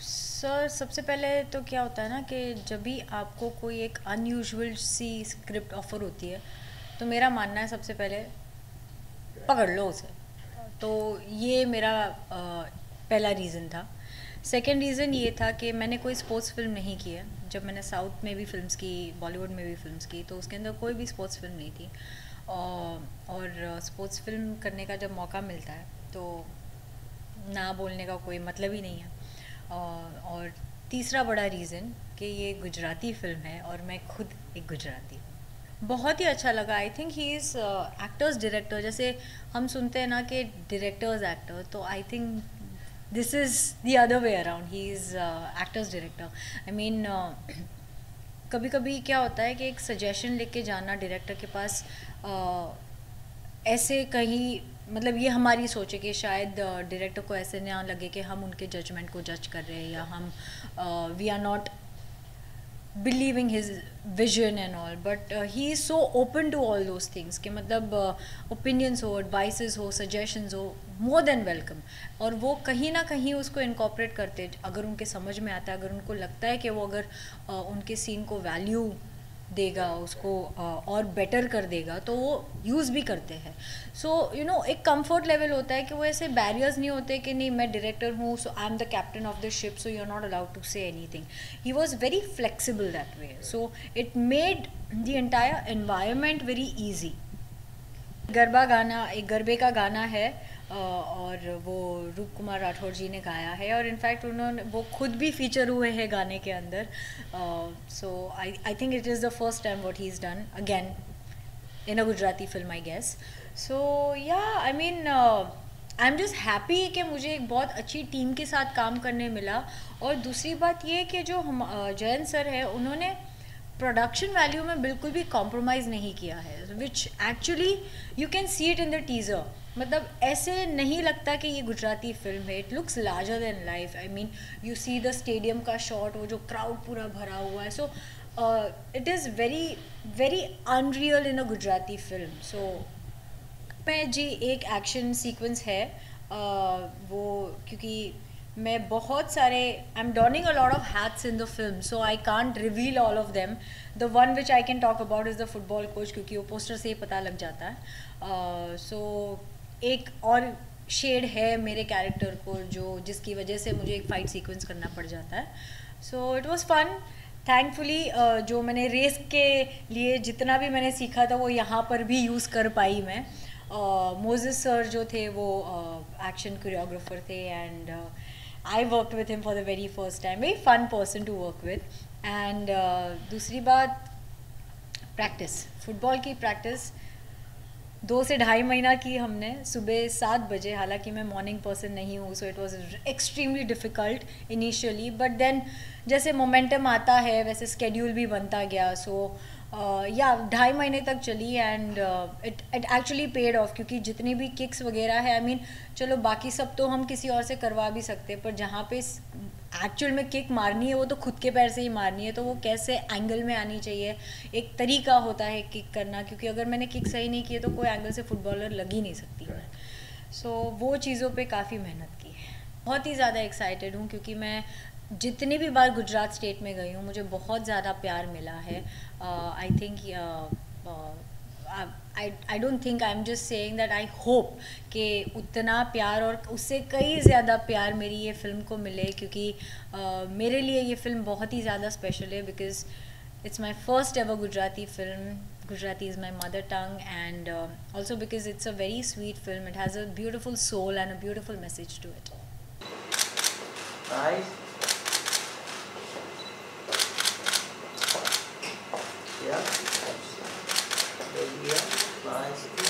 Sir सबसे पहले तो क्या होता है ना कि जब भी आपको कोई एक अनयूजुअल सी स्क्रिप्ट ऑफ़र होती है तो मेरा मानना है सबसे पहले पकड़ लो उसे। तो ये मेरा आ, पहला रीज़न था। सेकेंड रीज़न ये था कि मैंने कोई स्पोर्ट्स फ़िल्म नहीं की है। जब मैंने साउथ में भी फिल्म्स की बॉलीवुड में भी फिल्म्स की तो उसके अंदर कोई भी स्पोर्ट्स फ़िल्म नहीं थी। और स्पोर्ट्स फ़िल्म करने का जब मौका मिलता है तो ना बोलने का कोई मतलब ही नहीं है। और तीसरा बड़ा रीज़न कि ये गुजराती फ़िल्म है और मैं खुद एक गुजराती हूँ। बहुत ही अच्छा लगा। I think he is actors director जैसे हम सुनते हैं ना कि डायरेक्टर्स एक्टर तो I think this is the other way around he is actors director I mean कभी कभी क्या होता है कि एक सजेशन लेके जाना डायरेक्टर के पास uh, ऐसे कहीं मतलब ये हमारी सोच है कि शायद डायरेक्टर को ऐसे ना लगे कि हम उनके जजमेंट को जज कर रहे हैं या हम we are not believing his vision and all but he is so open to all those things कि मतलब ओपिनियंस हो एडवाइसेस हो सजेशंस हो मोर देन वेलकम और वो कहीं ना कहीं उसको इनकॉपरेट करते अगर उनके समझ में आता है अगर उनको लगता है कि वो अगर uh, उनके सीन को वैल्यू देगा, उसको और बेटर कर देगा तो वो यूज़ भी करते हैं। सो यू नो एक कंफर्ट लेवल होता है कि वो ऐसे बैरियर्स नहीं होते कि नहीं, मैं डायरेक्टर हूँ so I am the captain of the ship so you are not allowed to say anything he was very flexible that way so it made the entire environment very easy garba गाना, एक गरबे का गाना है और वो रूप कुमार राठौर जी ने गाया है और इनफैक्ट उन्होंने, वो खुद भी फीचर हुए हैं गाने के अंदर। So I I think it is the first time what he is done again in a Gujarati film I guess so yeah I mean I am just happy कि मुझे एक बहुत अच्छी टीम के साथ काम करने मिला। और दूसरी बात ये कि जो हम जयंत सर है, उन्होंने प्रोडक्शन वैल्यू में बिल्कुल भी कॉम्प्रोमाइज़ नहीं किया है which actually you can see it in the teaser मतलब ऐसे नहीं लगता कि ये गुजराती फ़िल्म है. It looks larger than life I mean you see the stadium का शॉट वो जो क्राउड पूरा भरा हुआ है. So it is very very unreal in a Gujarati film so मैं जी एक एक्शन सीक्वेंस है. Uh, वो क्योंकि मैं बहुत सारे I am donning a lot of hats in the film so I can't reveal all of them the one which I can talk about is the football coach क्योंकि वो poster से ही पता लग जाता है. सो uh, so, एक और shade है मेरे कैरेक्टर को जो जिसकी वजह से मुझे एक फ़ाइट सीक्वेंस करना पड़ जाता है। So it was fun thankfully जो मैंने रेस के लिए जितना भी मैंने सीखा था वो यहाँ पर भी यूज़ कर पाई मैं। मोजिस uh, सर जो थे वो एक्शन uh, कोरियोग्राफर थे and I work with him for the very first time very fun person to work with and दूसरी बात प्रैक्टिस फुटबॉल की प्रैक्टिस दो से ढाई महीना की हमने सुबह सात बजे हालाँकि मैं मॉर्निंग पर्सन नहीं हूँ so it was extremely difficult initially but then जैसे मोमेंटम आता है वैसे स्केड्यूल भी बनता गया सो या ढाई महीने तक चली and it it actually paid off क्योंकि जितनी भी किक्स वगैरह है आई I मीन mean, चलो बाकी सब तो हम किसी और से करवा भी सकते पर जहाँ पे एक्चुअल में किक मारनी है वो तो खुद के पैर से ही मारनी है तो वो कैसे एंगल में आनी चाहिए? एक तरीका होता है किक करना क्योंकि अगर मैंने किक सही नहीं की है तो कोई एंगल से फुटबॉलर लग ही नहीं सकती मैं। सो so, वो चीज़ों पे काफ़ी मेहनत की है। बहुत ही ज़्यादा एक्साइटेड हूँ क्योंकि मैं जितनी भी बार गुजरात स्टेट में गई हूँ मुझे बहुत ज़्यादा प्यार मिला है। I think I I don't think I am just saying that I hope कि उतना प्यार और उससे कई ज़्यादा प्यार मेरी ये फ़िल्म को मिले क्योंकि uh, मेरे लिए ये फ़िल्म बहुत ही ज़्यादा स्पेशल है because it's my first ever Gujarati film Gujarati is my mother tongue, and uh, also because it's a very sweet film. It has a beautiful soul and a beautiful message to it. Nice. Yeah. seria mágico.